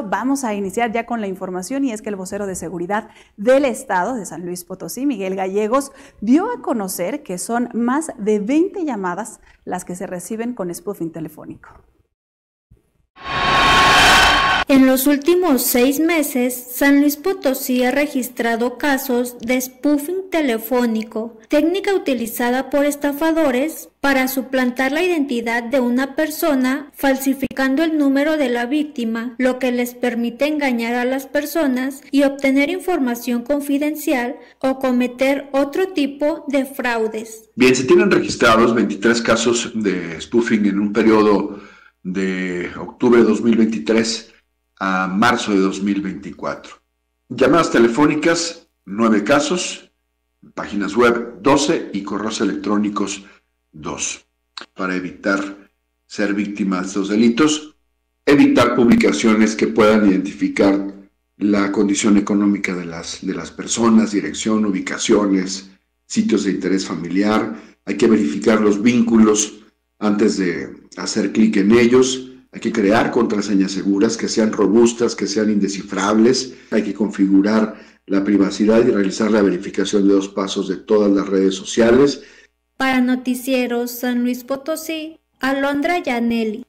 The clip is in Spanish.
Vamos a iniciar ya con la información y es que el vocero de seguridad del Estado de San Luis Potosí, Miguel Gallegos, dio a conocer que son más de 20 llamadas las que se reciben con spoofing telefónico. En los últimos seis meses, San Luis Potosí ha registrado casos de spoofing telefónico, técnica utilizada por estafadores para suplantar la identidad de una persona falsificando el número de la víctima, lo que les permite engañar a las personas y obtener información confidencial o cometer otro tipo de fraudes. Bien, se tienen registrados 23 casos de spoofing en un periodo de octubre de 2023 a marzo de 2024. Llamadas telefónicas, 9 casos, páginas web 12 y correos electrónicos 2. Para evitar ser víctima de estos delitos, evitar publicaciones que puedan identificar la condición económica de las, de las personas, dirección, ubicaciones, sitios de interés familiar. Hay que verificar los vínculos antes de hacer clic en ellos hay que crear contraseñas seguras que sean robustas, que sean indescifrables. Hay que configurar la privacidad y realizar la verificación de dos pasos de todas las redes sociales. Para Noticieros San Luis Potosí, Alondra Yaneli.